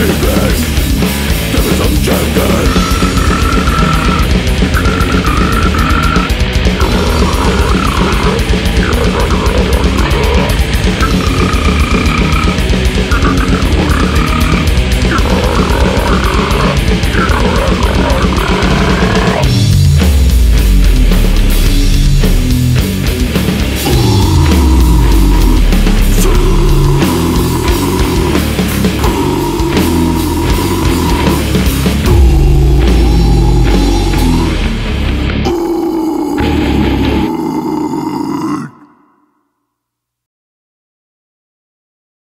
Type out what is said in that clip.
Siebes, to są ciebie